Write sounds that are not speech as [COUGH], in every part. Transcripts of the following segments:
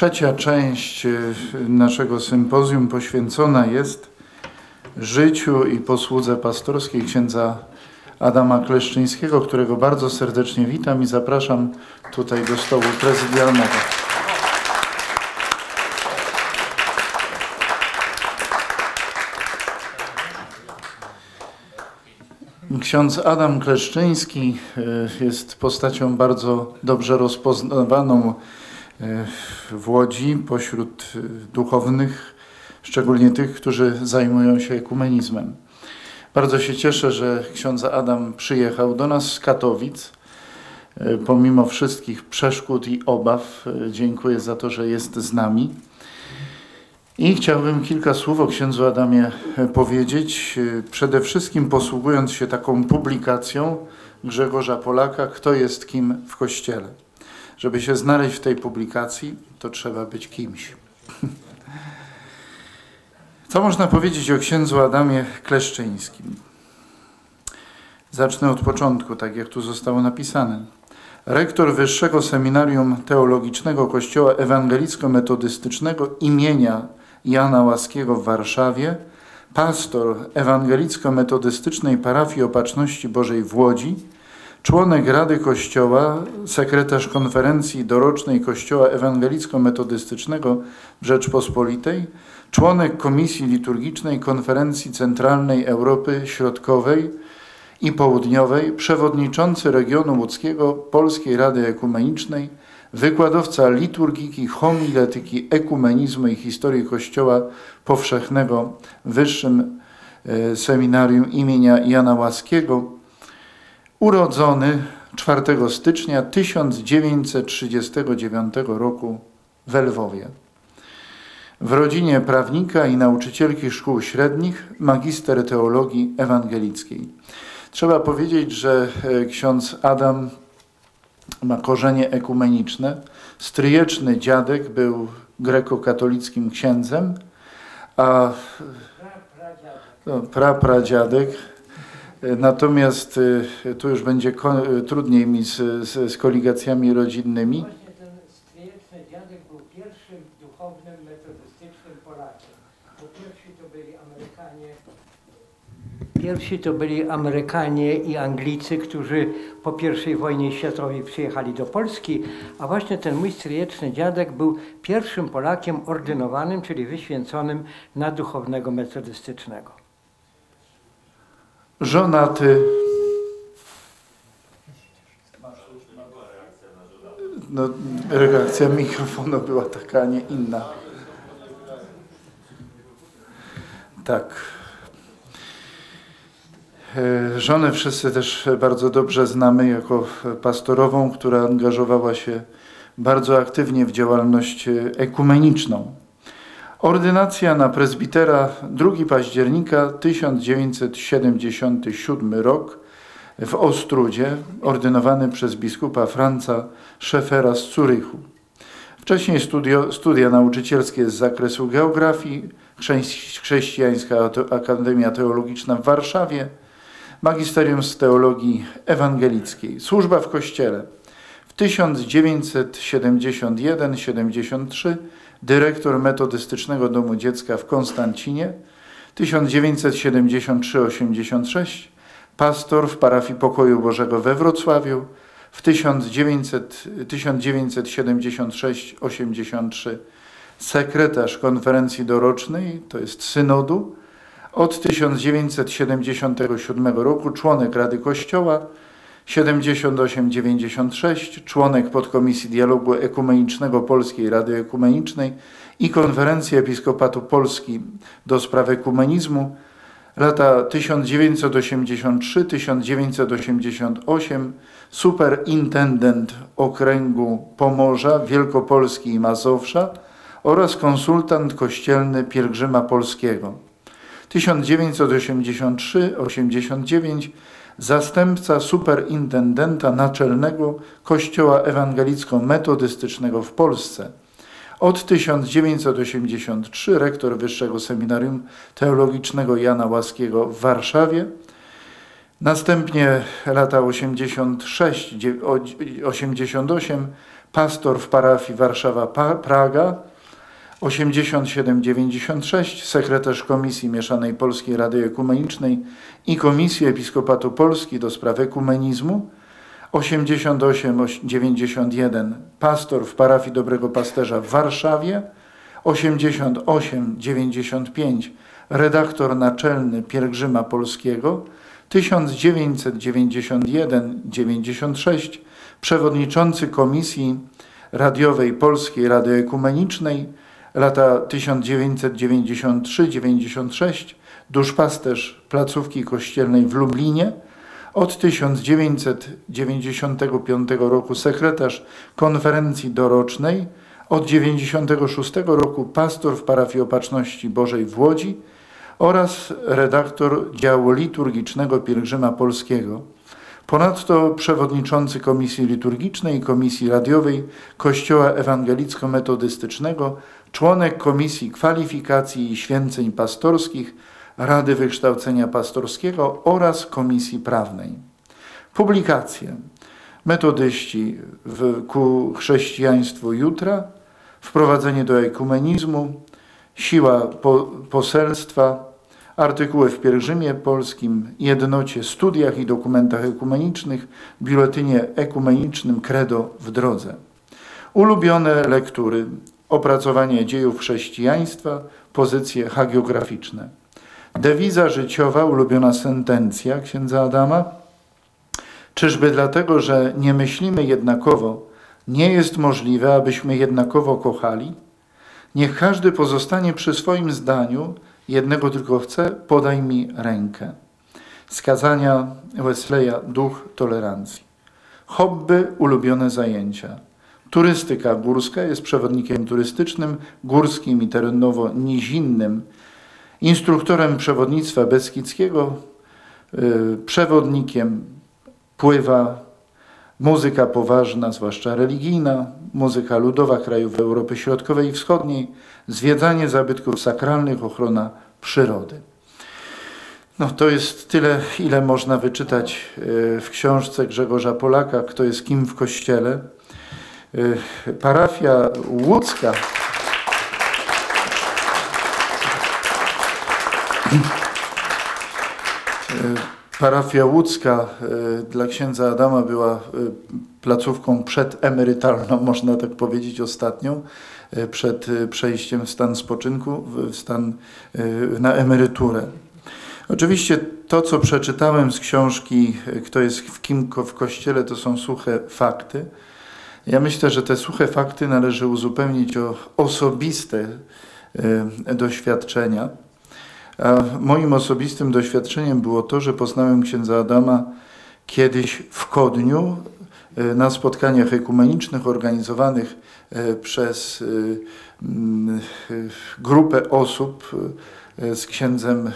Trzecia część y, naszego sympozjum poświęcona jest życiu i posłudze pastorskiej księdza Adama Kleszczyńskiego, którego bardzo serdecznie witam i zapraszam tutaj do stołu prezydialnego. Ksiądz Adam Kleszczyński y, jest postacią bardzo dobrze rozpoznawaną w Łodzi pośród y, duchownych, szczególnie tych, którzy zajmują się ekumenizmem. Bardzo się cieszę, że ksiądz Adam przyjechał do nas z Katowic. Y, pomimo wszystkich przeszkód i obaw, dziękuję za to, że jest z nami. I chciałbym kilka słów o księdzu Adamie powiedzieć, przede wszystkim posługując się taką publikacją Grzegorza Polaka, kto jest kim w Kościele. Żeby się znaleźć w tej publikacji, to trzeba być kimś. Co można powiedzieć o księdzu Adamie Kleszczyńskim? Zacznę od początku, tak jak tu zostało napisane. Rektor Wyższego Seminarium Teologicznego Kościoła Ewangelicko-Metodystycznego imienia Jana Łaskiego w Warszawie, pastor Ewangelicko-Metodystycznej Parafii Opatrzności Bożej w Łodzi, członek Rady Kościoła, sekretarz konferencji dorocznej Kościoła Ewangelicko-Metodystycznego w Rzeczpospolitej, członek Komisji Liturgicznej Konferencji Centralnej Europy Środkowej i Południowej, przewodniczący regionu łódzkiego Polskiej Rady Ekumenicznej, wykładowca liturgiki, homiletyki, ekumenizmu i historii Kościoła Powszechnego w Wyższym e, Seminarium imienia Jana Łaskiego, urodzony 4 stycznia 1939 roku w Lwowie. W rodzinie prawnika i nauczycielki szkół średnich, magister teologii ewangelickiej. Trzeba powiedzieć, że e, ksiądz Adam ma korzenie ekumeniczne. Stryjeczny dziadek był grekokatolickim księdzem, a prapradziadek Natomiast y, tu już będzie y, trudniej mi z, z, z koligacjami rodzinnymi. Właśnie ten stryjeczny dziadek był pierwszym duchownym metodystycznym Polakiem. Bo pierwsi to byli Amerykanie. Pierwsi to byli Amerykanie i Anglicy, którzy po I wojnie światowej przyjechali do Polski, a właśnie ten mój stryjeczny dziadek był pierwszym Polakiem ordynowanym, czyli wyświęconym na duchownego metodystycznego żonaty. No, reakcja mikrofonu była taka, a nie inna. Tak. E, żonę wszyscy też bardzo dobrze znamy jako pastorową, która angażowała się bardzo aktywnie w działalność ekumeniczną. Ordynacja na prezbitera 2 października 1977 rok w Ostrudzie, ordynowany przez biskupa Franca Szefera z Curychu. Wcześniej studio, studia nauczycielskie z zakresu geografii, Chrześcijańska Akademia Teologiczna w Warszawie, Magisterium z Teologii Ewangelickiej, służba w Kościele. W 1971-73 dyrektor Metodystycznego Domu Dziecka w Konstancinie, 1973-86, pastor w parafii Pokoju Bożego we Wrocławiu, w 1976-83 sekretarz konferencji dorocznej, to jest synodu, od 1977 roku członek Rady Kościoła, 78-96, członek podkomisji dialogu ekumenicznego Polskiej Rady Ekumenicznej i Konferencji Episkopatu Polski do spraw ekumenizmu, lata 1983-1988, superintendent okręgu Pomorza, Wielkopolski i Mazowsza oraz konsultant kościelny pielgrzyma polskiego. 1983-89 zastępca superintendenta naczelnego Kościoła Ewangelicko-Metodystycznego w Polsce. Od 1983 rektor Wyższego Seminarium Teologicznego Jana Łaskiego w Warszawie. Następnie lata 86-88 pastor w parafii Warszawa-Praga 8796, sekretarz Komisji Mieszanej Polskiej Rady Ekumenicznej i Komisji Episkopatu Polski do spraw ekumenizmu. 8891, pastor w parafii Dobrego Pasterza w Warszawie. 8895, redaktor naczelny Pielgrzyma Polskiego. 1991-96, przewodniczący Komisji Radiowej Polskiej Rady Ekumenicznej lata 1993-96, duszpasterz placówki kościelnej w Lublinie, od 1995 roku sekretarz konferencji dorocznej, od 1996 roku pastor w parafii Opatrzności Bożej w Łodzi oraz redaktor działu liturgicznego Pielgrzyma Polskiego. Ponadto przewodniczący Komisji Liturgicznej i Komisji Radiowej Kościoła Ewangelicko-Metodystycznego, członek Komisji Kwalifikacji i Święceń Pastorskich, Rady Wykształcenia Pastorskiego oraz Komisji Prawnej. Publikacje. Metodyści w, ku chrześcijaństwu jutra, wprowadzenie do ekumenizmu, siła po, poselstwa, artykuły w Pielgrzymie Polskim, jednocie, studiach i dokumentach ekumenicznych, biuletynie ekumenicznym Credo w drodze. Ulubione lektury, opracowanie dziejów chrześcijaństwa, pozycje hagiograficzne. Dewiza życiowa, ulubiona sentencja księdza Adama. Czyżby dlatego, że nie myślimy jednakowo, nie jest możliwe, abyśmy jednakowo kochali? Niech każdy pozostanie przy swoim zdaniu, jednego tylko chcę, podaj mi rękę. Skazania Wesleya, duch tolerancji. Hobby, ulubione zajęcia. Turystyka górska jest przewodnikiem turystycznym, górskim i terenowo-nizinnym, instruktorem przewodnictwa beskidzkiego, yy, przewodnikiem pływa, muzyka poważna, zwłaszcza religijna, muzyka ludowa krajów Europy Środkowej i Wschodniej, zwiedzanie zabytków sakralnych, ochrona przyrody. No, to jest tyle, ile można wyczytać w książce Grzegorza Polaka, kto jest kim w kościele. Parafia łódzka. Parafia łódzka dla księdza Adama była placówką przedemerytalną, [LAUGHS] można tak powiedzieć, ostatnią, przed przejściem w stan spoczynku, w stan na emeryturę. Oczywiście to, co przeczytałem z książki Kto jest w kim w kościele, to są suche fakty. Ja myślę, że te suche fakty należy uzupełnić o osobiste doświadczenia. A moim osobistym doświadczeniem było to, że poznałem księdza Adama kiedyś w Kodniu na spotkaniach ekumenicznych organizowanych przez grupę osób z księdzem,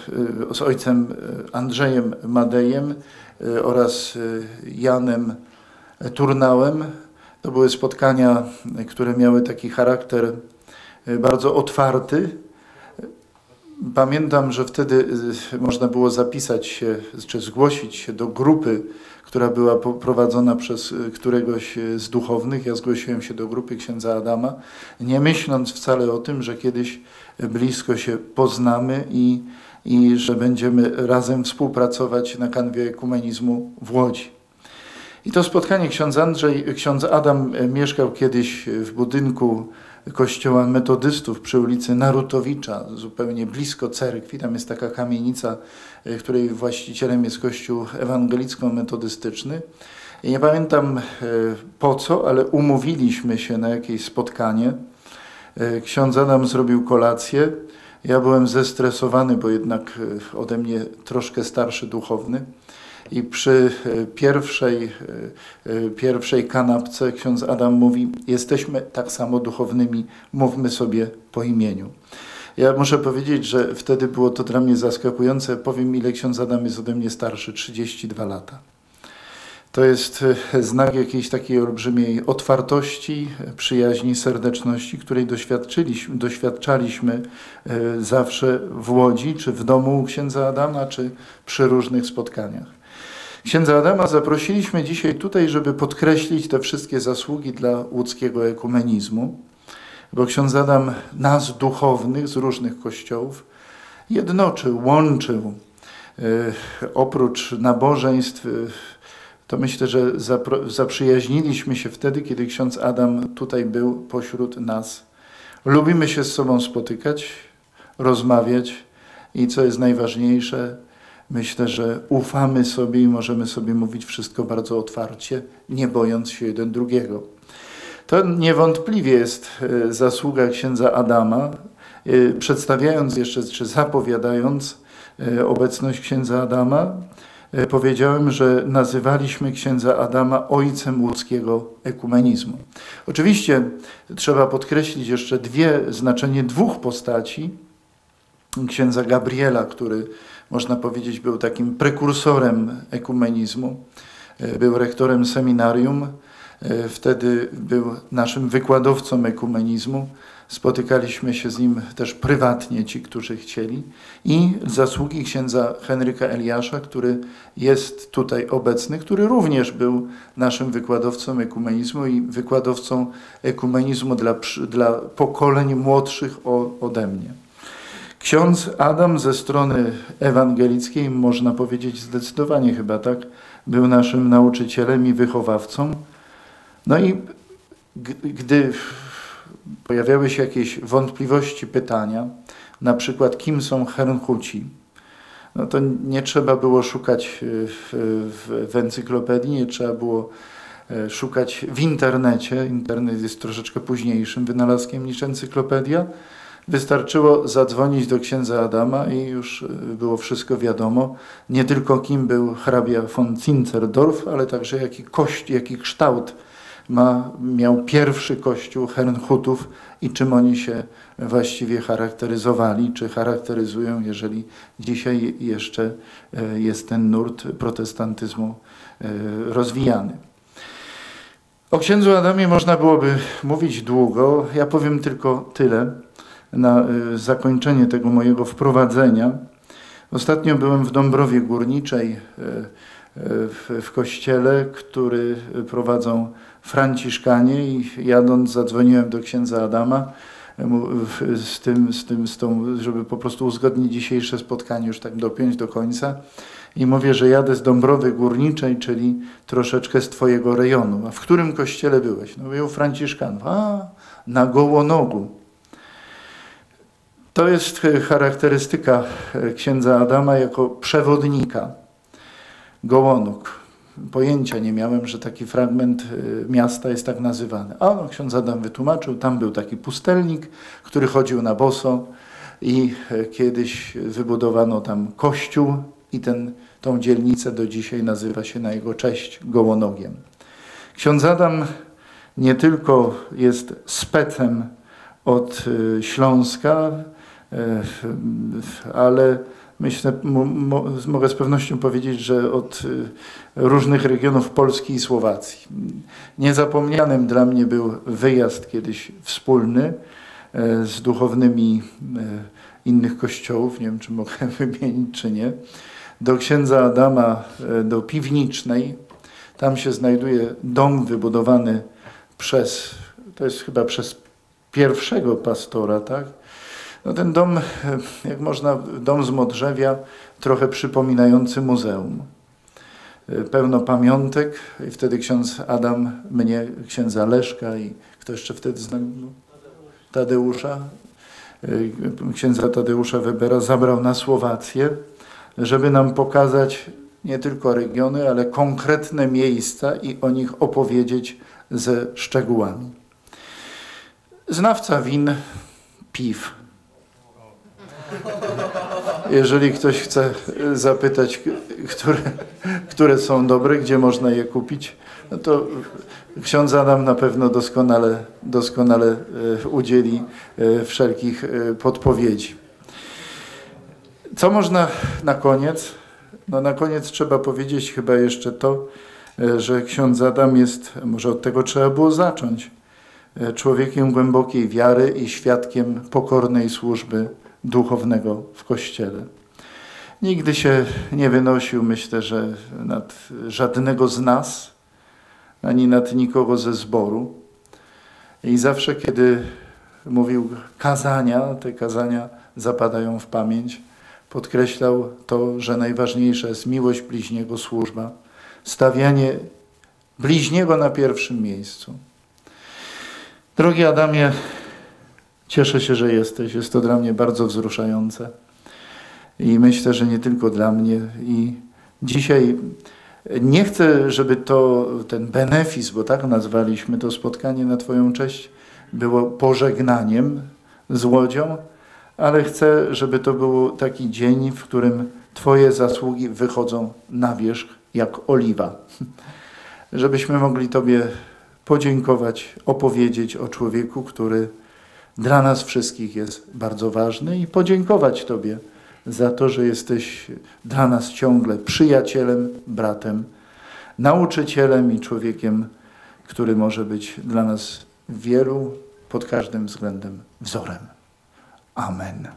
z ojcem Andrzejem Madejem oraz Janem Turnałem. To były spotkania, które miały taki charakter bardzo otwarty. Pamiętam, że wtedy można było zapisać się, czy zgłosić się do grupy, która była prowadzona przez któregoś z duchownych. Ja zgłosiłem się do grupy księdza Adama, nie myśląc wcale o tym, że kiedyś blisko się poznamy i, i że będziemy razem współpracować na kanwie ekumenizmu w Łodzi. I to spotkanie ksiądz Andrzej, ksiądz Adam mieszkał kiedyś w budynku kościoła metodystów przy ulicy Narutowicza, zupełnie blisko cerkwi. Tam jest taka kamienica, której właścicielem jest kościół ewangelicko-metodystyczny. I nie pamiętam po co, ale umówiliśmy się na jakieś spotkanie. Ksiądz Adam zrobił kolację. Ja byłem zestresowany, bo jednak ode mnie troszkę starszy duchowny. I przy pierwszej, pierwszej kanapce ksiądz Adam mówi: Jesteśmy tak samo duchownymi, mówmy sobie po imieniu. Ja muszę powiedzieć, że wtedy było to dla mnie zaskakujące. Powiem, ile ksiądz Adam jest ode mnie starszy 32 lata. To jest znak jakiejś takiej olbrzymiej otwartości, przyjaźni, serdeczności, której doświadczyliśmy, doświadczaliśmy zawsze w Łodzi, czy w domu księdza Adama, czy przy różnych spotkaniach. Księdza Adama zaprosiliśmy dzisiaj tutaj, żeby podkreślić te wszystkie zasługi dla łódzkiego ekumenizmu, bo ksiądz Adam nas duchownych z różnych kościołów jednoczył, łączył. Oprócz nabożeństw, to myślę, że zaprzyjaźniliśmy się wtedy, kiedy ksiądz Adam tutaj był pośród nas. Lubimy się z sobą spotykać, rozmawiać i co jest najważniejsze, myślę, że ufamy sobie i możemy sobie mówić wszystko bardzo otwarcie, nie bojąc się jeden drugiego. To niewątpliwie jest e, zasługa księdza Adama, e, przedstawiając jeszcze, czy zapowiadając e, obecność księdza Adama, powiedziałem, że nazywaliśmy księdza Adama ojcem łódzkiego ekumenizmu. Oczywiście trzeba podkreślić jeszcze dwie, znaczenie dwóch postaci. Księdza Gabriela, który można powiedzieć był takim prekursorem ekumenizmu, był rektorem seminarium, wtedy był naszym wykładowcą ekumenizmu. Spotykaliśmy się z nim też prywatnie, ci, którzy chcieli. I zasługi księdza Henryka Eliasza, który jest tutaj obecny, który również był naszym wykładowcą ekumenizmu i wykładowcą ekumenizmu dla, dla pokoleń młodszych ode mnie. Ksiądz Adam ze strony ewangelickiej, można powiedzieć zdecydowanie chyba tak, był naszym nauczycielem i wychowawcą. No i gdy pojawiały się jakieś wątpliwości, pytania, na przykład kim są Hernhuci, no to nie trzeba było szukać w, w, w encyklopedii, nie trzeba było e, szukać w internecie. Internet jest troszeczkę późniejszym wynalazkiem niż encyklopedia. Wystarczyło zadzwonić do księdza Adama i już e, było wszystko wiadomo. Nie tylko kim był hrabia von Zinzerdorf, ale także jaki kość, jaki kształt ma, miał pierwszy kościół Herrnhutów i czym oni się właściwie charakteryzowali, czy charakteryzują, jeżeli dzisiaj jeszcze e, jest ten nurt protestantyzmu e, rozwijany. O księdzu Adamie można byłoby mówić długo. Ja powiem tylko tyle na e, zakończenie tego mojego wprowadzenia. Ostatnio byłem w Dąbrowie Górniczej w, w kościele, który prowadzą Franciszkanie i jadąc zadzwoniłem do księdza Adama z tym, z tym, z tą, żeby po prostu uzgodnić dzisiejsze spotkanie, już tak dopiąć do końca. I mówię, że jadę z Dąbrowy Górniczej, czyli troszeczkę z twojego rejonu. A w którym kościele byłeś? No mówię, u Franciszkanów. A, na Gołonogu. To jest charakterystyka księdza Adama jako przewodnika. Gołonóg pojęcia nie miałem, że taki fragment y, miasta jest tak nazywany. A no, ksiądz Adam wytłumaczył, tam był taki pustelnik, który chodził na boso i e, kiedyś wybudowano tam kościół i ten, tą dzielnicę do dzisiaj nazywa się na jego cześć Gołonogiem. Ksiądz Adam nie tylko jest specem od Śląska, e, ale myślę, mogę z pewnością powiedzieć, że od y, różnych regionów Polski i Słowacji. Niezapomnianym dla mnie był wyjazd kiedyś wspólny e, z duchownymi e, innych kościołów, nie wiem czy mogę [LAUGHS] wymienić czy nie, do księdza Adama, e, do Piwnicznej. Tam się znajduje dom wybudowany przez, to jest chyba przez pierwszego pastora, tak? No ten dom, jak można, dom z Modrzewia, trochę przypominający muzeum. Pełno pamiątek i wtedy ksiądz Adam mnie, księdza Leszka i kto jeszcze wtedy znał? Tadeusza. Księdza Tadeusza Webera zabrał na Słowację, żeby nam pokazać nie tylko regiony, ale konkretne miejsca i o nich opowiedzieć ze szczegółami. Znawca win, piw, jeżeli ktoś chce zapytać, które, które są dobre, gdzie można je kupić, no to ksiądz Adam na pewno doskonale, doskonale e, udzieli e, wszelkich podpowiedzi. Co można na koniec? No na koniec trzeba powiedzieć chyba jeszcze to, że ksiądz Adam jest, może od tego trzeba było zacząć, człowiekiem głębokiej wiary i świadkiem pokornej służby duchownego w Kościele. nigdy się nie wynosił, myślę, że nad żadnego z nas, ani nad nikogo ze zboru. I zawsze, kiedy mówił kazania, te kazania zapadają w pamięć, podkreślał to, że najważniejsza jest miłość bliźniego, służba, stawianie bliźniego na pierwszym miejscu. Drogi Adamie, cieszę się, że jesteś. Jest to dla mnie bardzo wzruszające. I myślę, że nie tylko dla mnie. I dzisiaj nie chcę, żeby to ten benefis, bo tak nazwaliśmy to spotkanie na Twoją cześć, było pożegnaniem z Łodzią, ale chcę, żeby to był taki dzień, w którym Twoje zasługi wychodzą na wierzch jak oliwa. Żebyśmy mogli Tobie podziękować, opowiedzieć o człowieku, który dla nas wszystkich jest bardzo ważny i podziękować Tobie za to, że jesteś dla nas ciągle przyjacielem, bratem, nauczycielem i człowiekiem, który może być dla nas wielu pod każdym względem wzorem. Amen.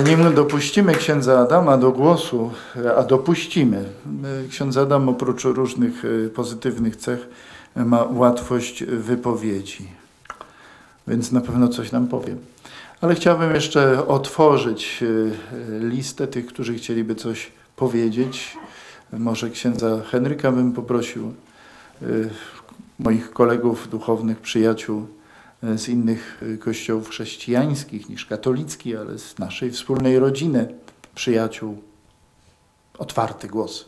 Nim dopuścimy księdza Adama do głosu, a dopuścimy, ksiądz Adam oprócz różnych e, pozytywnych cech ma łatwość wypowiedzi, więc na pewno coś nam powie. Ale chciałbym jeszcze otworzyć e, listę tych, którzy chcieliby coś powiedzieć. Może księdza Henryka bym poprosił, e, moich kolegów duchownych, przyjaciół z innych kościołów chrześcijańskich niż katolicki, ale z naszej wspólnej rodziny, przyjaciół. Otwarty głos.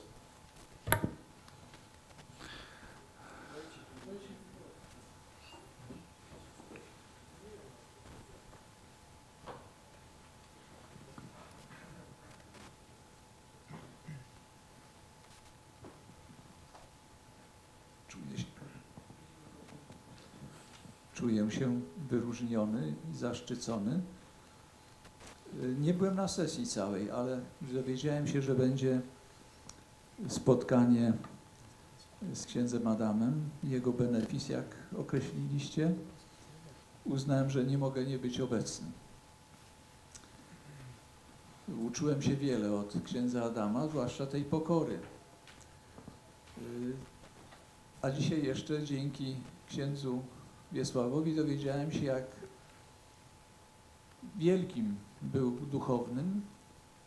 Czuję się wyróżniony i zaszczycony. Nie byłem na sesji całej, ale dowiedziałem się, że będzie spotkanie z księdzem Adamem, jego benefis, jak określiliście. Uznałem, że nie mogę nie być obecny. Uczyłem się wiele od księdza Adama, zwłaszcza tej pokory. A dzisiaj jeszcze dzięki księdzu Wiesławowi dowiedziałem się, jak wielkim był duchownym,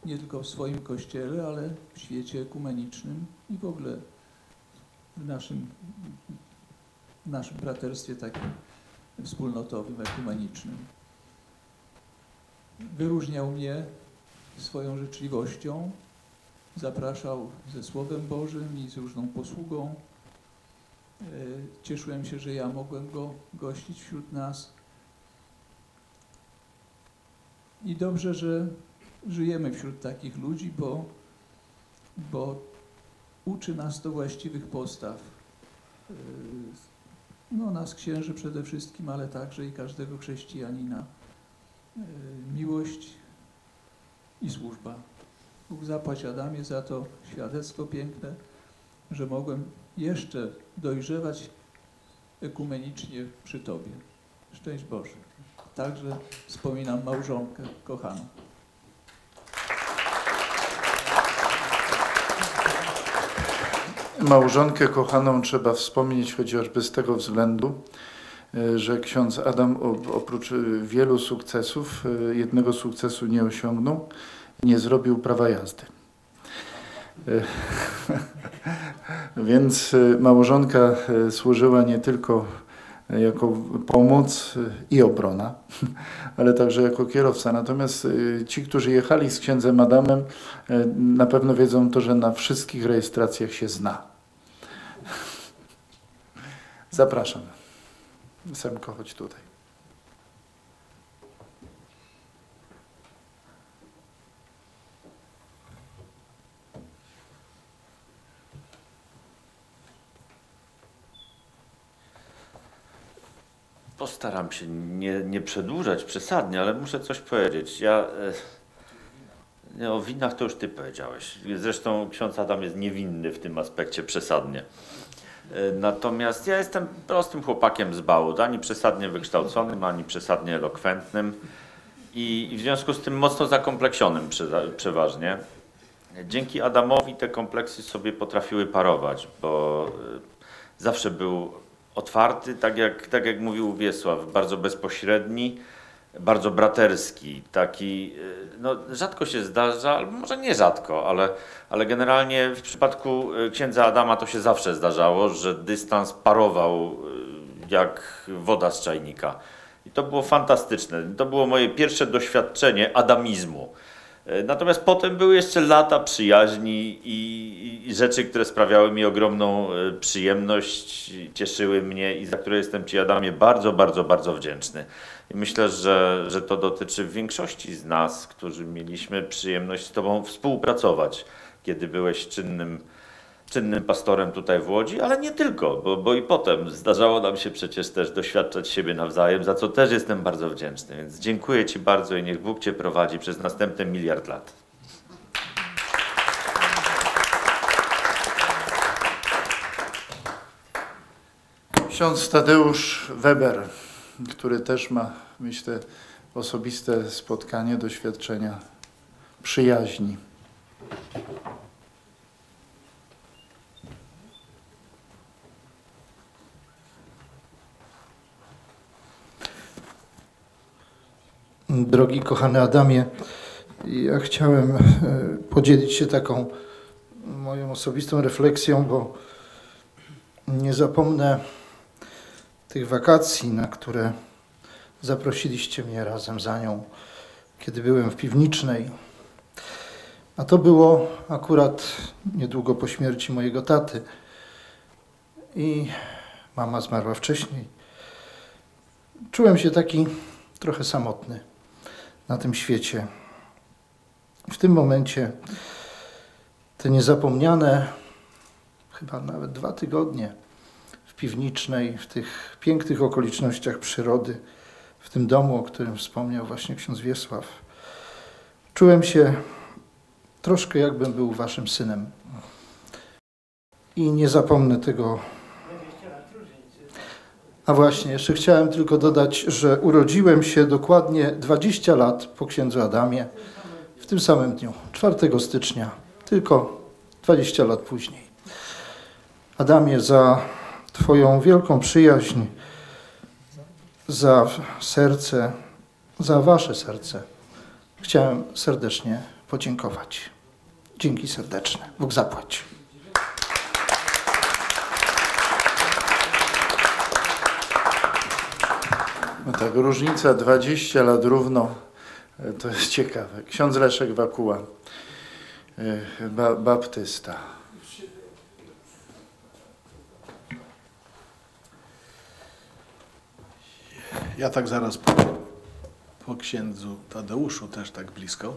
nie tylko w swoim kościele, ale w świecie ekumenicznym i w ogóle w naszym, w naszym braterstwie takim wspólnotowym, ekumenicznym. Wyróżniał mnie swoją życzliwością, zapraszał ze Słowem Bożym i z różną posługą cieszyłem się, że ja mogłem go gościć wśród nas. I dobrze, że żyjemy wśród takich ludzi, bo, bo uczy nas to właściwych postaw. E, no, nas księży przede wszystkim, ale także i każdego chrześcijanina. E, miłość i służba. Bóg zapłać Adamie za to świadectwo piękne, że mogłem jeszcze dojrzewać ekumenicznie przy Tobie. Szczęść Boże. Także wspominam małżonkę kochaną. Małżonkę kochaną trzeba wspomnieć chociażby z tego względu, e, że ksiądz Adam oprócz wielu sukcesów, e, jednego sukcesu nie osiągnął, nie zrobił prawa jazdy. [LAUGHS] Więc y, małżonka y, służyła nie tylko jako pomoc y, i obrona, [LAUGHS] ale także jako kierowca. Natomiast ci, którzy jechali z księdzem Adamem, na pewno wiedzą to, że na wszystkich rejestracjach się zna. [LAUGHS] Zapraszam. Semko, chodź tutaj. Postaram się nie, nie przedłużać przesadnie, ale muszę coś powiedzieć. Ja e, o winach to już ty powiedziałeś. Zresztą ksiądz Adam jest niewinny w tym aspekcie przesadnie. E, Natomiast ja jestem prostym chłopakiem z Bałut, ani przesadnie wykształconym, ani przesadnie elokwentnym i i w związku z tym mocno zakompleksionym przeważnie. Dzięki Adamowi te kompleksy sobie potrafiły parować, bo y, zawsze był otwarty, tak jak, tak jak mówił Wiesław, bardzo bezpośredni, bardzo braterski, taki, y, no rzadko się zdarza, albo może nie rzadko, ale, ale generalnie w przypadku y, księdza Adama to się zawsze zdarzało, że dystans parował y, jak woda z czajnika. I to było fantastyczne. To było moje pierwsze doświadczenie adamizmu. E, Natomiast potem były jeszcze lata przyjaźni i, i, rzeczy, które sprawiały mi ogromną e, przyjemność, cieszyły mnie i za które jestem Ci, Adamie, bardzo, bardzo, bardzo wdzięczny. I myślę, że, że to dotyczy większości z nas, którzy mieliśmy przyjemność z Tobą współpracować, kiedy byłeś czynnym, czynnym pastorem tutaj w Łodzi, ale nie tylko, bo, bo i potem zdarzało nam się przecież też doświadczać siebie nawzajem, za co też jestem bardzo wdzięczny. Więc dziękuję Ci bardzo i niech Bóg Cię prowadzi przez następne miliard lat. Ksiądz Tadeusz Weber, który też ma, myślę, osobiste spotkanie, doświadczenia przyjaźni. Drogi kochany Adamie, ja chciałem e, podzielić się taką moją osobistą refleksją, bo nie zapomnę tych wakacji, na które zaprosiliście mnie razem za nią, kiedy byłem w piwnicznej. A to było akurat niedługo po śmierci mojego taty. I mama zmarła wcześniej. Czułem się taki trochę samotny na tym świecie. W tym momencie te niezapomniane, chyba nawet dwa tygodnie w piwnicznej, w tych pięknych okolicznościach przyrody, w tym domu, o którym wspomniał właśnie ksiądz Wiesław, czułem się troszkę jakbym był waszym synem. I nie zapomnę tego a właśnie, jeszcze chciałem tylko dodać, że urodziłem się dokładnie 20 lat po księdzu Adamie w tym samym dniu, 4 stycznia, tylko 20 lat później. Adamie, za Twoją wielką przyjaźń, za serce, za Wasze serce chciałem serdecznie podziękować. Dzięki serdeczne. Bóg zapłać. Tak, różnica 20 lat równo, e, to jest ciekawe. Ksiądz Leszek Wakuła, e, ba, baptysta. Ja tak zaraz po, po księdzu Tadeuszu, też tak blisko.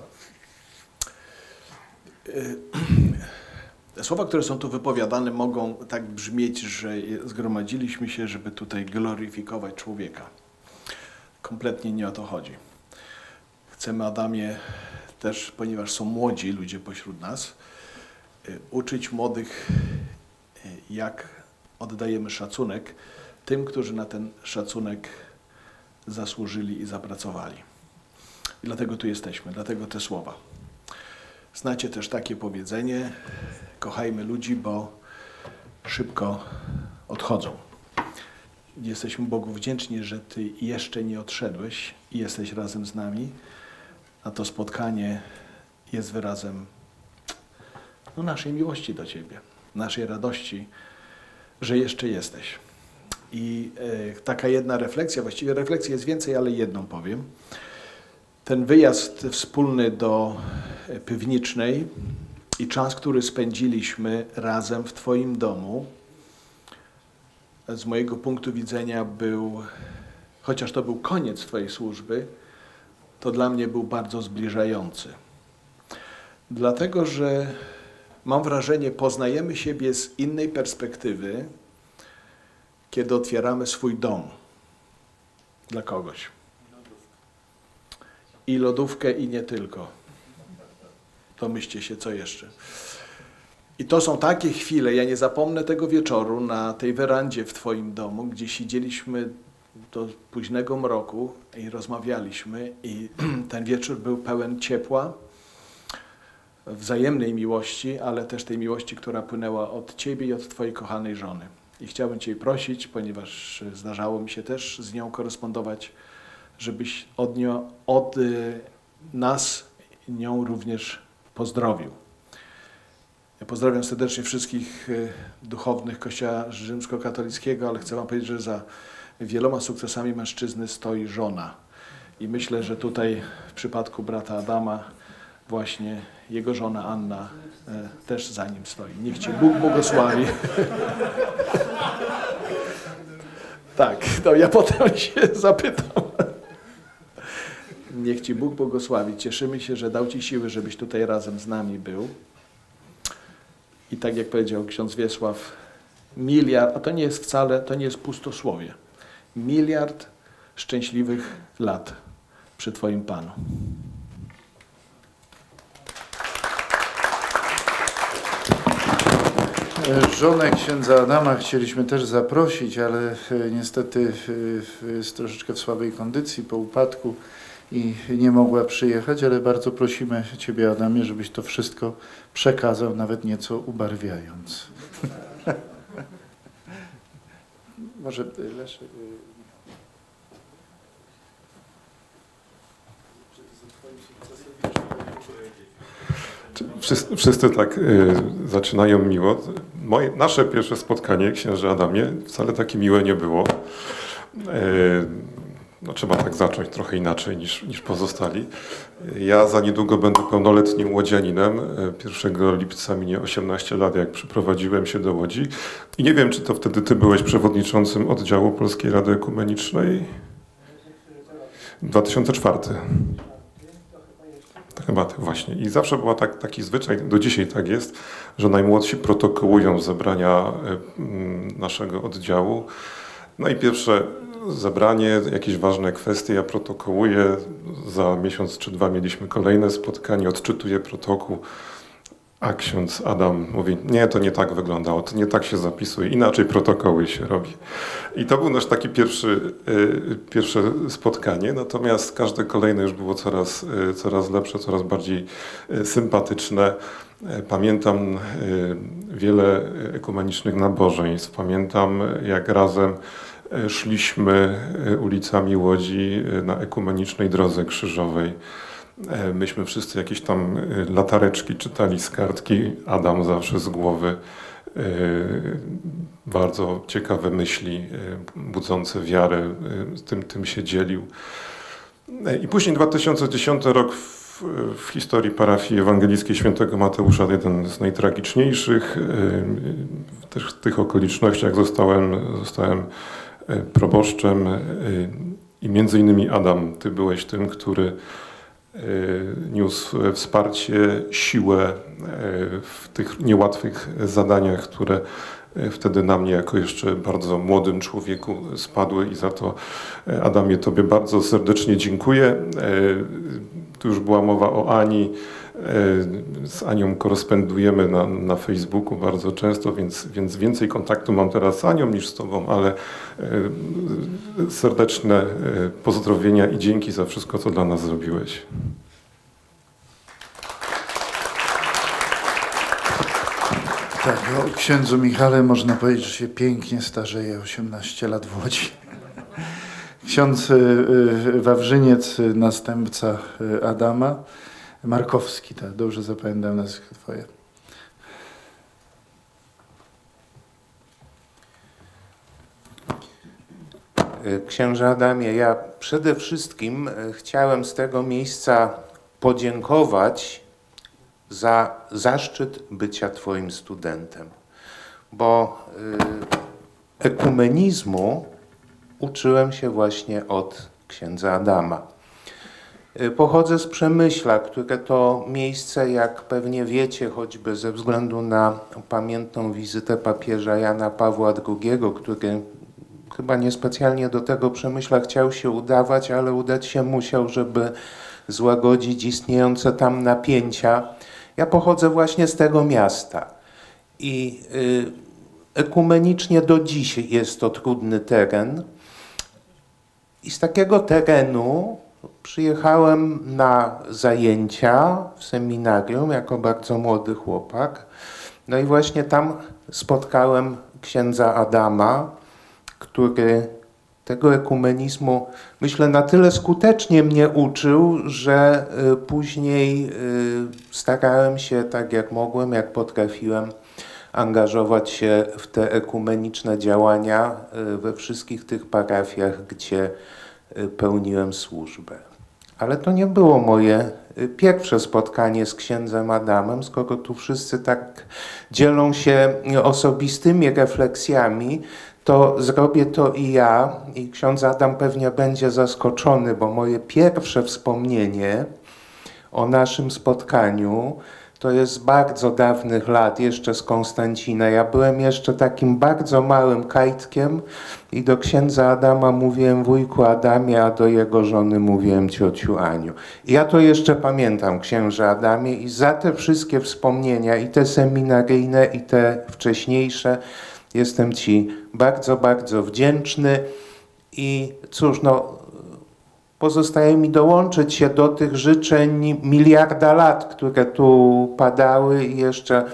Te [CLEARS THROAT] słowa, które są tu wypowiadane, mogą tak brzmieć, że zgromadziliśmy się, żeby tutaj gloryfikować człowieka. Kompletnie nie o to chodzi. Chcemy, Adamie, też, ponieważ są młodzi ludzie pośród nas, y, uczyć młodych, y, jak oddajemy szacunek tym, którzy na ten szacunek zasłużyli i zapracowali. I dlatego tu jesteśmy, dlatego te słowa. Znacie też takie powiedzenie: kochajmy ludzi, bo szybko odchodzą. Jesteśmy Bogu wdzięczni, że Ty jeszcze nie odszedłeś i jesteś razem z nami, a to spotkanie jest wyrazem no, naszej miłości do Ciebie, naszej radości, że jeszcze jesteś. I e, taka jedna refleksja, właściwie refleksji jest więcej, ale jedną powiem. Ten wyjazd wspólny do e, Piwnicznej i czas, który spędziliśmy razem w Twoim domu, z mojego punktu widzenia był, chociaż to był koniec Twojej służby, to dla mnie był bardzo zbliżający. Dlatego, że mam wrażenie, poznajemy siebie z innej perspektywy, kiedy otwieramy swój dom dla kogoś. I lodówkę, i nie tylko. Domyślcie się, co jeszcze. I to są takie chwile, ja nie zapomnę tego wieczoru na tej werandzie w Twoim domu, gdzie siedzieliśmy do późnego mroku i rozmawialiśmy, i [CLEARS THROAT] ten wieczór był pełen ciepła, wzajemnej miłości, ale też tej miłości, która płynęła od Ciebie i od Twojej kochanej żony. I chciałbym Cię prosić, ponieważ zdarzało mi się też z nią korespondować, żebyś od, nią, od y, nas nią również pozdrowił. Ja pozdrawiam serdecznie wszystkich y, duchownych Kościoła Rzymskokatolickiego, ale chcę Wam powiedzieć, że za wieloma sukcesami mężczyzny stoi żona. I myślę, że tutaj w przypadku brata Adama właśnie jego żona Anna e, też za nim stoi. Niech Cię Bóg błogosławi. [LAUGHS] tak, no ja potem się zapytam. Niech Ci Bóg błogosławi. Cieszymy się, że dał Ci siły, żebyś tutaj razem z nami był. I tak jak powiedział ksiądz Wiesław, miliard, a to nie jest wcale, to nie jest pustosłowie. Miliard szczęśliwych lat przy Twoim Panu. Żonę księdza Adama chcieliśmy też zaprosić, ale e, niestety jest troszeczkę w słabej kondycji po upadku i nie mogła przyjechać, ale bardzo prosimy Ciebie Adamie, żebyś to wszystko przekazał, nawet nieco ubarwiając. [LAUGHS] Może e, Leszek... Wszyscy, wszyscy tak y, zaczynają miło. Moje, nasze pierwsze spotkanie, księże Adamie, wcale takie miłe nie było. Y, no, trzeba tak zacząć trochę inaczej niż, niż pozostali. Ja za niedługo będę pełnoletnim łodzianinem. 1 lipca minie 18 lat, jak przyprowadziłem się do Łodzi. I nie wiem, czy to wtedy ty byłeś przewodniczącym oddziału Polskiej Rady Ekumenicznej? 2004. Chyba tak właśnie. I zawsze był tak, taki zwyczaj, do dzisiaj tak jest, że najmłodsi protokołują zebrania y, naszego oddziału. No i pierwsze zebranie, jakieś ważne kwestie, ja protokołuję. Za miesiąc czy dwa mieliśmy kolejne spotkanie, odczytuję protokół. A ksiądz Adam mówi, nie, to nie tak wyglądało, to nie tak się zapisuje, inaczej protokoły się robi. I to był nasz taki pierwszy, y, pierwsze spotkanie, natomiast każde kolejne już było coraz, y, coraz lepsze, coraz bardziej y, sympatyczne. Pamiętam wiele ekumenicznych nabożeństw, pamiętam jak razem szliśmy ulicami Łodzi na ekumenicznej drodze krzyżowej. E, myśmy wszyscy jakieś tam e, latareczki czytali z kartki, Adam zawsze z głowy. E, bardzo ciekawe myśli, budzące wiarę, tym, tym się dzielił. I później 2010 rok w, w historii parafii ewangelickiej świętego Mateusza, jeden z najtragiczniejszych. W tych okolicznościach zostałem, zostałem proboszczem i między innymi Adam, ty byłeś tym, który E, niósł wsparcie, siłę e, w tych niełatwych zadaniach, które e, wtedy na mnie jako jeszcze bardzo młodym człowieku spadły i za to Adamie Tobie bardzo serdecznie dziękuję. Tu już była mowa o Ani. Z Anią korespondujemy na, na Facebooku bardzo często, więc, więc więcej kontaktu mam teraz z Anią niż z Tobą, ale serdeczne pozdrowienia i dzięki za wszystko, co dla nas zrobiłeś. Tak, o księdzu Michale można powiedzieć, że się pięknie starzeje, 18 lat w Łodzi. Ksiądz Wawrzyniec, następca Adama, Markowski, tak, dobrze zapamiętam nazwisko twoje. Księże Adamie, ja przede wszystkim chciałem z tego miejsca podziękować za zaszczyt bycia Twoim studentem, bo y, ekumenizmu uczyłem się właśnie od księdza Adama. Y, pochodzę z Przemyśla, które to miejsce, jak pewnie wiecie, choćby ze względu na pamiętną wizytę papieża Jana Pawła II, który chyba niespecjalnie do tego Przemyśla chciał się udawać, ale udać się musiał, żeby złagodzić istniejące tam napięcia ja pochodzę właśnie z tego miasta. I y, ekumenicznie do dziś jest to trudny teren. I z takiego terenu przyjechałem na zajęcia w seminarium jako bardzo młody chłopak. No i właśnie tam spotkałem księdza Adama, który tego ekumenizmu, myślę, na tyle skutecznie mnie uczył, że y, później y, starałem się tak jak mogłem, jak potrafiłem, angażować się w te ekumeniczne działania y, we wszystkich tych parafiach, gdzie pełniłem służbę. Ale to nie było moje pierwsze spotkanie z księdzem Adamem, skoro tu wszyscy tak dzielą się osobistymi refleksjami, to zrobię to i ja. I ksiądz Adam pewnie będzie zaskoczony, bo moje pierwsze wspomnienie o naszym spotkaniu to jest z bardzo dawnych lat, jeszcze z Konstancina. Ja byłem jeszcze takim bardzo małym kajtkiem i do księdza Adama mówiłem wujku Adamie, a do jego żony mówiłem ciociu Aniu. I ja to jeszcze pamiętam, księże Adamie, i za te wszystkie wspomnienia, i te seminaryjne, i te wcześniejsze, jestem Ci bardzo, bardzo wdzięczny. I cóż, no, Pozostaje mi dołączyć się do tych życzeń miliarda lat, które tu padały i jeszcze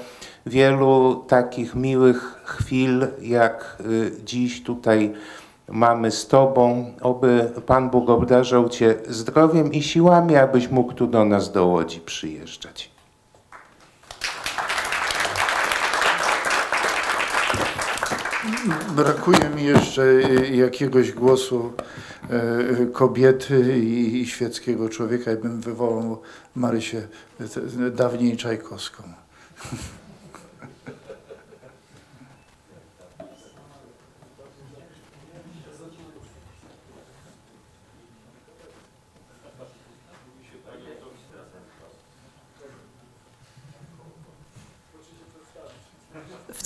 wielu takich miłych chwil, jak y, dziś tutaj mamy z Tobą. Oby Pan Bóg obdarzał Cię zdrowiem i siłami, abyś mógł tu do nas do Łodzi przyjeżdżać. Brakuje mi jeszcze y, jakiegoś głosu y, kobiety i świeckiego człowieka, i bym wywołał Marysię dawniej Czajkowską. [LAUGHS]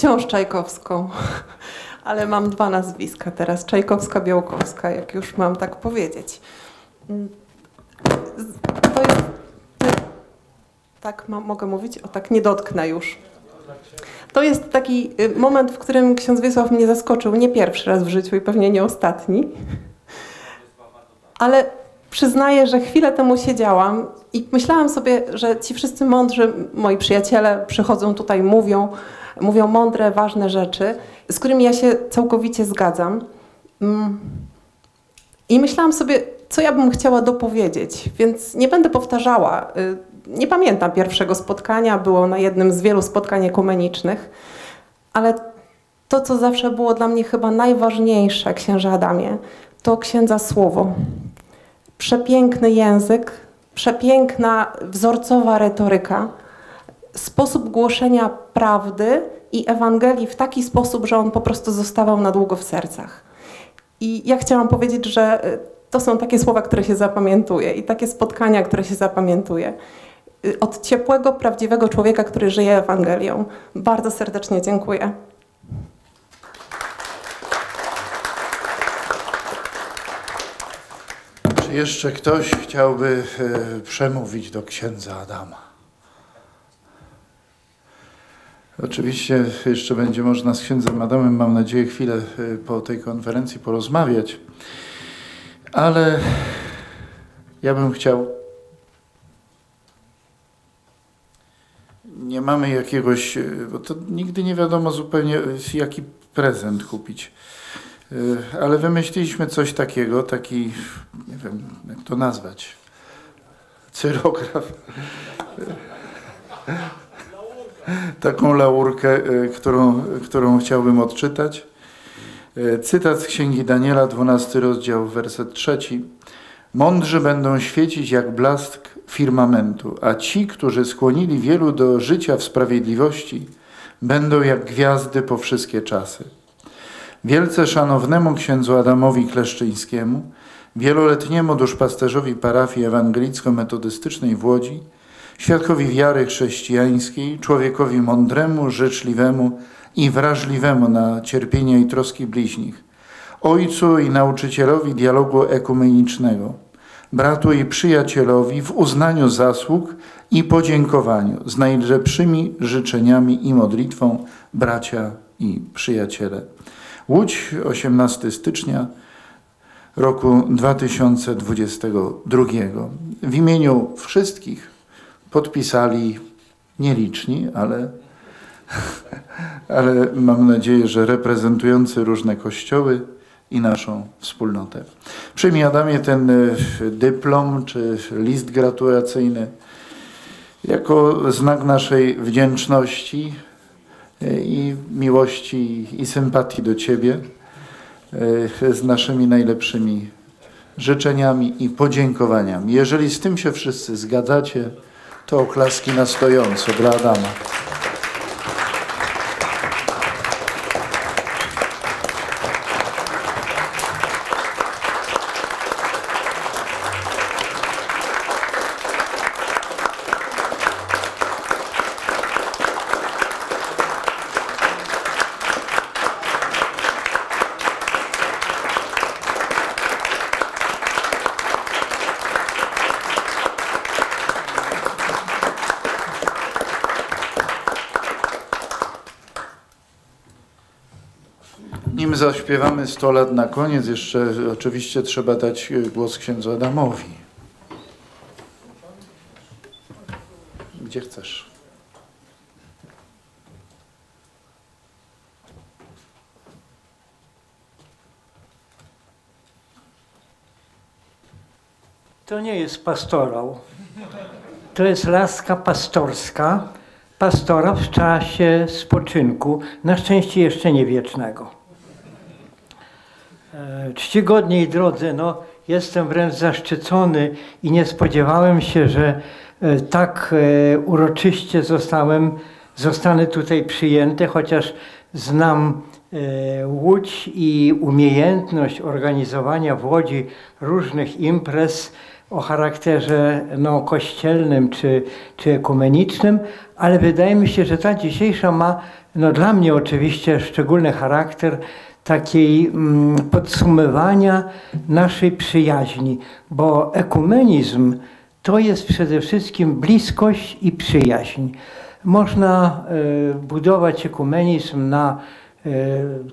Wciąż Czajkowską, [LAUGHS] ale mam dwa nazwiska teraz, Czajkowska-Białkowska, jak już mam tak powiedzieć. To jest, tak mogę mówić? O tak, nie dotknę już. To jest taki y, moment, w którym ksiądz Wiesław mnie zaskoczył, nie pierwszy raz w życiu i pewnie nie ostatni, ale przyznaję, że chwilę temu siedziałam i myślałam sobie, że ci wszyscy mądrzy moi przyjaciele przychodzą tutaj, mówią, mówią mądre, ważne rzeczy, z którymi ja się całkowicie zgadzam. Mm. I myślałam sobie, co ja bym chciała dopowiedzieć, więc nie będę powtarzała. Y, nie pamiętam pierwszego spotkania, było na jednym z wielu spotkań ekumenicznych, ale to, co zawsze było dla mnie chyba najważniejsze, księże Adamie, to księdza słowo. Przepiękny język, przepiękna, wzorcowa retoryka, sposób głoszenia prawdy i Ewangelii w taki sposób, że on po prostu zostawał na długo w sercach. I ja chciałam powiedzieć, że y, to są takie słowa, które się zapamiętuje i takie spotkania, które się zapamiętuje. Y, od ciepłego, prawdziwego człowieka, który żyje Ewangelią. Bardzo serdecznie dziękuję. Czy jeszcze ktoś chciałby y, przemówić do księdza Adama? Oczywiście jeszcze będzie można z księdzem Adamem, mam nadzieję, chwilę y, po tej konferencji porozmawiać, ale ja bym chciał. Nie mamy jakiegoś, y, bo to nigdy nie wiadomo zupełnie, y, jaki prezent kupić. Ale wymyśliliśmy coś takiego, taki, nie wiem, jak to nazwać, cyrograf taką laurkę, e, którą, którą chciałbym odczytać. E, cytat z Księgi Daniela, 12 rozdział, werset trzeci. Mądrzy będą świecić jak blask firmamentu, a ci, którzy skłonili wielu do życia w sprawiedliwości, będą jak gwiazdy po wszystkie czasy. Wielce szanownemu księdzu Adamowi Kleszczyńskiemu, wieloletniemu duszpasterzowi parafii ewangelicko-metodystycznej w Łodzi, świadkowi wiary chrześcijańskiej, człowiekowi mądremu, życzliwemu i wrażliwemu na cierpienia i troski bliźnich, ojcu i nauczycielowi dialogu ekumenicznego, bratu i przyjacielowi w uznaniu zasług i podziękowaniu z najlepszymi życzeniami i modlitwą bracia i przyjaciele. Łódź, 18 stycznia roku 2022. W imieniu wszystkich podpisali nieliczni, ale, ale mam nadzieję, że reprezentujący różne kościoły i naszą wspólnotę. Przyjmij Adamie ten e, dyplom czy list gratulacyjny jako znak naszej wdzięczności e, i miłości i sympatii do Ciebie e, z naszymi najlepszymi życzeniami i podziękowaniami. Jeżeli z tym się wszyscy zgadzacie, to oklaski na stojąco dla Adama. Zaśpiewamy 100 lat na koniec, jeszcze oczywiście trzeba dać głos księdzu Adamowi. Gdzie chcesz? To nie jest pastorał. To jest laska pastorska, pastora w czasie spoczynku, na szczęście jeszcze nie wiecznego. E, Czcigodni i drodzy, no, jestem wręcz zaszczycony i nie spodziewałem się, że e, tak e, uroczyście zostałem, zostanę tutaj przyjęty, chociaż znam e, Łódź i umiejętność organizowania w Łodzi różnych imprez o charakterze no, kościelnym czy, czy ekumenicznym, ale wydaje mi się, że ta dzisiejsza ma no, dla mnie oczywiście szczególny charakter takiej mm, podsumowania naszej przyjaźni, bo ekumenizm to jest przede wszystkim bliskość i przyjaźń. Można e, budować ekumenizm na e,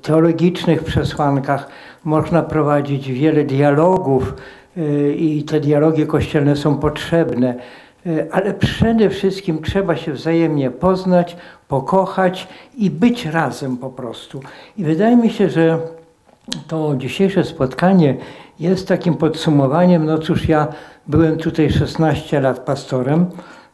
teologicznych przesłankach, można prowadzić wiele dialogów e, i te dialogi kościelne są potrzebne, ale przede wszystkim trzeba się wzajemnie poznać, pokochać i być razem po prostu. I wydaje mi się, że to dzisiejsze spotkanie jest takim podsumowaniem. No cóż, ja byłem tutaj 16 lat pastorem,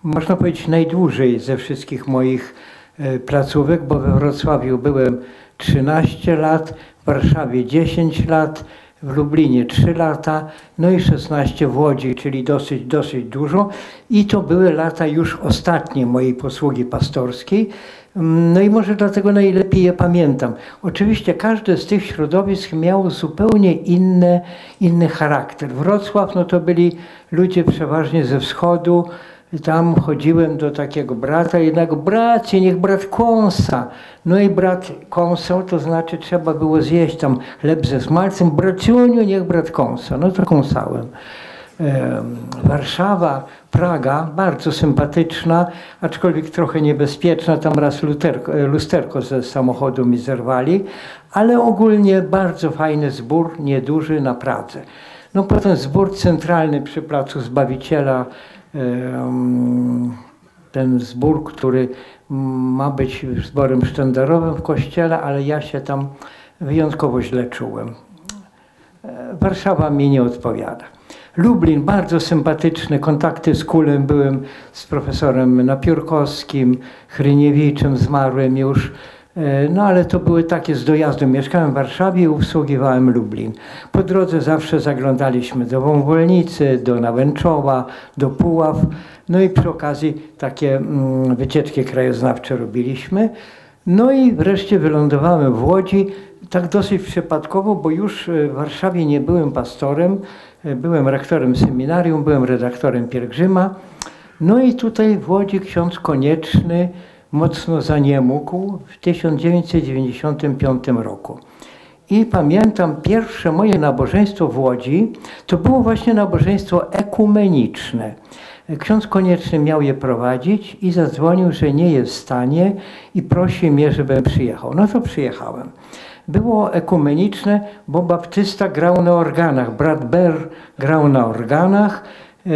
można powiedzieć najdłużej ze wszystkich moich e, placówek, bo we Wrocławiu byłem 13 lat, w Warszawie 10 lat, w Lublinie 3 lata, no i 16 w Łodzi, czyli dosyć, dosyć dużo. I to były lata już ostatnie mojej posługi pastorskiej. No i może dlatego najlepiej je pamiętam. Oczywiście każde z tych środowisk miało zupełnie inne, inny charakter. Wrocław no to byli ludzie przeważnie ze wschodu. Tam chodziłem do takiego brata jednego, bracie, niech brat kąsa. No i brat kąsał, to znaczy trzeba było zjeść tam chleb ze smalcem. Braciuniu, niech brat kąsa. No to kąsałem. Em, Warszawa, Praga, bardzo sympatyczna, aczkolwiek trochę niebezpieczna. Tam raz luterko, e, lusterko ze samochodu mi zerwali, ale ogólnie bardzo fajny zbór, nieduży na Pradze. No potem zbór centralny przy Placu Zbawiciela, ten zbór, który ma być zborem sztandarowym w kościele, ale ja się tam wyjątkowo źle czułem. E, Warszawa mi nie odpowiada. Lublin, bardzo sympatyczne kontakty z Kulem. Byłem z profesorem Napiórkowskim, Hryniewiczem, zmarłym już. E, No ale to były takie z dojazdu. Mieszkałem w Warszawie i usługiwałem Lublin. Po drodze zawsze zaglądaliśmy do Wąwolnicy, do Nałęczowa, do Puław. No i przy okazji takie mm, wycieczki krajoznawcze robiliśmy. No i wreszcie wylądowałem w Łodzi, tak dosyć przypadkowo, bo już e, w Warszawie nie byłem pastorem, e, byłem rektorem seminarium, byłem redaktorem pielgrzyma. No i tutaj w Łodzi ksiądz Konieczny mocno zaniemógł w 1995 roku. I pamiętam pierwsze moje nabożeństwo w Łodzi, to było właśnie nabożeństwo ekumeniczne. Ksiądz konieczny miał je prowadzić i zadzwonił, że nie jest w stanie i prosi mnie, żebym przyjechał. No to przyjechałem. Było ekumeniczne, bo baptysta grał na organach, brat Ber grał na organach. Yy,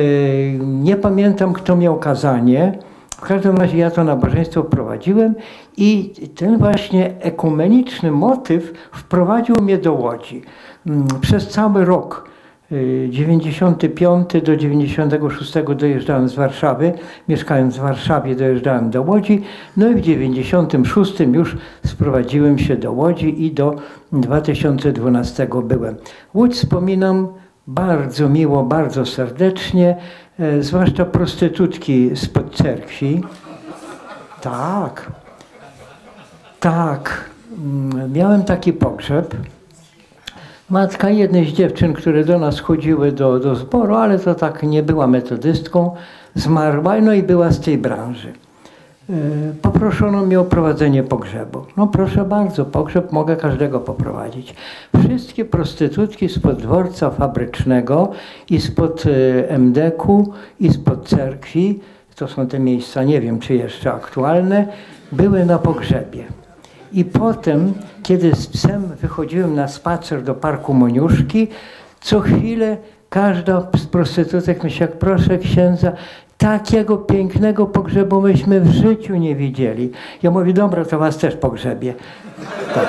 Nie pamiętam, kto miał kazanie. W każdym razie ja to nabożeństwo prowadziłem i ten właśnie ekumeniczny motyw wprowadził mnie do Łodzi. Mm, Przez cały rok y, 95 do 96 dojeżdżałem z Warszawy, mieszkając w Warszawie dojeżdżałem do Łodzi, no i w 96 już sprowadziłem się do Łodzi i do 2012 byłem. Łódź wspominam bardzo miło, bardzo serdecznie, zwłaszcza prostytutki spod cerkwi. Tak, tak. Mm, Miałem taki pogrzeb. Matka jednej z dziewczyn, które do nas chodziły do, do zboru, ale to tak nie była metodystką, zmarła, no i była z tej branży. E, Poproszono mnie o prowadzenie pogrzebu. No proszę bardzo, pogrzeb mogę każdego poprowadzić. Wszystkie prostytutki spod dworca fabrycznego i spod e, MDK-u i spod cerkwi, to są te miejsca, nie wiem czy jeszcze aktualne, były na pogrzebie. I potem, kiedy z psem wychodziłem na spacer do parku Moniuszki, co chwilę każda z prostytutek myślała, proszę księdza, takiego pięknego pogrzebu myśmy w życiu nie widzieli. Ja mówię, dobra, to was też pogrzebie. Tak.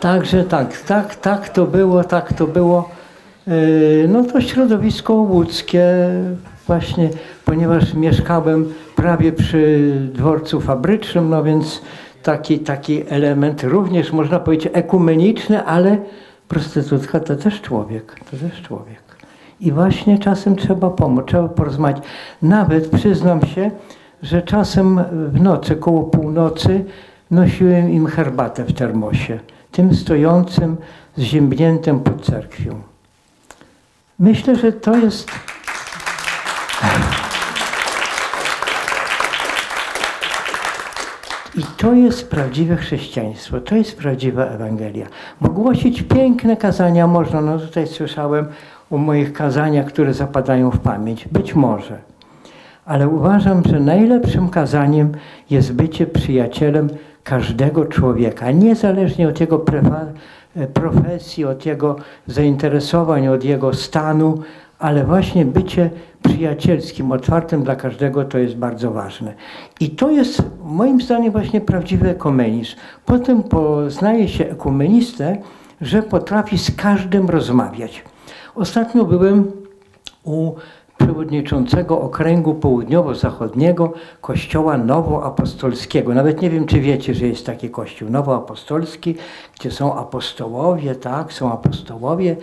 Także tak, tak, tak to było, tak to było. Yy, No to środowisko łódzkie właśnie, ponieważ mieszkałem prawie przy dworcu fabrycznym, no więc taki, taki element również można powiedzieć ekumeniczny, ale prostytutka to też człowiek, to też człowiek. I właśnie czasem trzeba pomóc, trzeba porozmawiać. Nawet przyznam się, że czasem w nocy, koło północy nosiłem im herbatę w termosie, tym stojącym, zziębniętym pod cerkwią. Myślę, że to jest. I to jest prawdziwe chrześcijaństwo, to jest prawdziwa Ewangelia. Bo głosić piękne kazania można, no tutaj słyszałem o moich kazaniach, które zapadają w pamięć. Być może. Ale uważam, że najlepszym kazaniem jest bycie przyjacielem każdego człowieka, niezależnie od jego e, profesji, od jego zainteresowań, od jego stanu, ale właśnie bycie przyjacielskim, otwartym dla każdego to jest bardzo ważne. I to jest moim zdaniem właśnie prawdziwy ekumenizm. Potem poznaje się ekumenistę, że potrafi z każdym rozmawiać. Ostatnio byłem u przewodniczącego okręgu południowo-zachodniego Kościoła Nowoapostolskiego. Nawet nie wiem, czy wiecie, że jest taki kościół nowoapostolski, gdzie są apostołowie, tak, są apostołowie.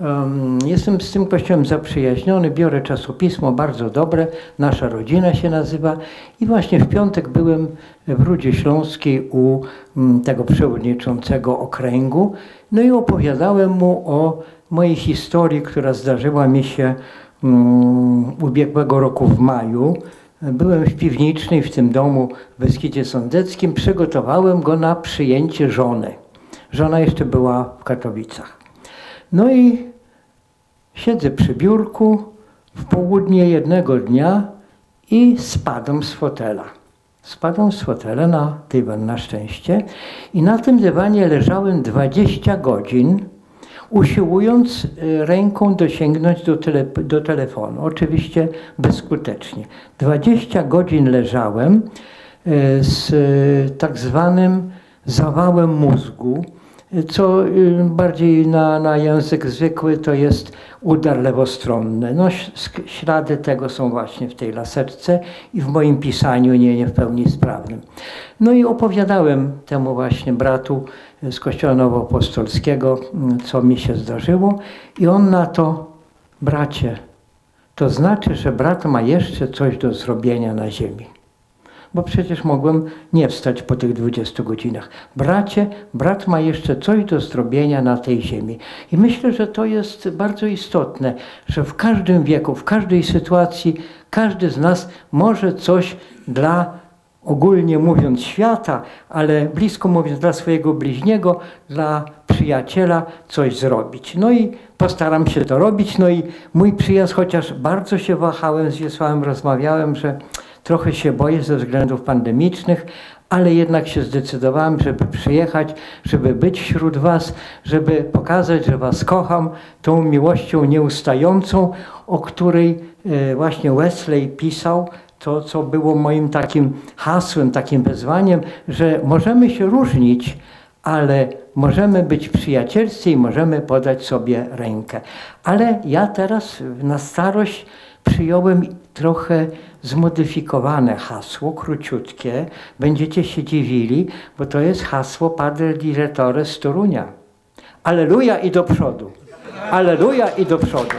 Um, Jestem z tym kościołem zaprzyjaźniony, biorę czasopismo bardzo dobre, Nasza Rodzina się nazywa i właśnie w piątek byłem w Rudzie Śląskiej u mm, tego przewodniczącego okręgu, no i opowiadałem mu o mojej historii, która zdarzyła mi się mm, ubiegłego roku w maju. Byłem w piwnicznej w tym domu w Beskidzie Sądeckim, przygotowałem go na przyjęcie żony. Żona jeszcze była w Katowicach. No i siedzę przy biurku w południe jednego dnia i spadam z fotela. Spadam z fotela na dywan na szczęście i na tym dywanie leżałem 20 godzin, usiłując y, ręką dosięgnąć do, tele, do telefonu. Oczywiście bezskutecznie. 20 godzin leżałem y, z y, tak zwanym zawałem mózgu, co bardziej na, na język zwykły to jest udar lewostronny. No, ślady tego są właśnie w tej laseczce i w moim pisaniu nie, nie w pełni sprawnym. No i opowiadałem temu właśnie bratu z Kościoła Nowoapostolskiego, mm, co mi się zdarzyło i on na to, bracie, to znaczy, że brat ma jeszcze coś do zrobienia na ziemi bo przecież mogłem nie wstać po tych 20 godzinach. Bracie, brat ma jeszcze coś do zrobienia na tej ziemi. I myślę, że to jest bardzo istotne, że w każdym wieku, w każdej sytuacji, każdy z nas może coś dla ogólnie mówiąc świata, ale blisko mówiąc dla swojego bliźniego, dla przyjaciela coś zrobić. No i postaram się to robić. No i mój przyjazd, chociaż bardzo się wahałem z Wiesławem, rozmawiałem, że trochę się boję ze względów pandemicznych, ale jednak się zdecydowałem, żeby przyjechać, żeby być wśród Was, żeby pokazać, że Was kocham tą miłością nieustającą, o której e, właśnie Wesley pisał, to co było moim takim hasłem, takim wezwaniem, że możemy się różnić, ale możemy być przyjacielscy i możemy podać sobie rękę. Ale ja teraz na starość przyjąłem trochę zmodyfikowane hasło, króciutkie. Będziecie się dziwili, bo to jest hasło Padre Direttore z Torunia. Aleluja i do przodu. Aleluja i do przodu.